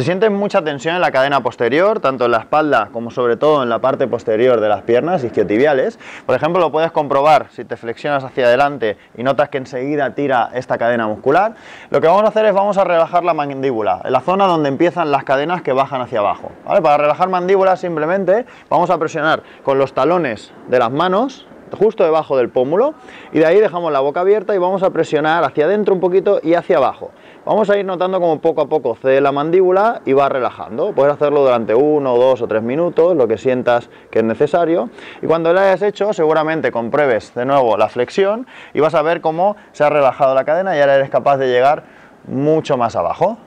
Se siente mucha tensión en la cadena posterior, tanto en la espalda como sobre todo en la parte posterior de las piernas isquiotibiales. Por ejemplo, lo puedes comprobar si te flexionas hacia adelante y notas que enseguida tira esta cadena muscular. Lo que vamos a hacer es vamos a relajar la mandíbula, en la zona donde empiezan las cadenas que bajan hacia abajo. Para relajar mandíbula simplemente vamos a presionar con los talones de las manos justo debajo del pómulo y de ahí dejamos la boca abierta y vamos a presionar hacia adentro un poquito y hacia abajo. Vamos a ir notando como poco a poco cede la mandíbula y va relajando. Puedes hacerlo durante uno, dos o tres minutos, lo que sientas que es necesario. Y cuando lo hayas hecho, seguramente compruebes de nuevo la flexión y vas a ver cómo se ha relajado la cadena y ahora eres capaz de llegar mucho más abajo.